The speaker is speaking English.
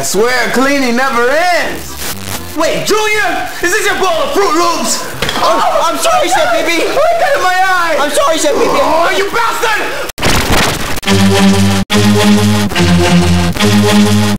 I swear cleaning never ends. Wait, Junior? Is this your bowl of Fruit Loops? Oh, I'm sorry, Chef Bibi. Look got my eye. I'm sorry, Chef Bibi. Oh, you bastard!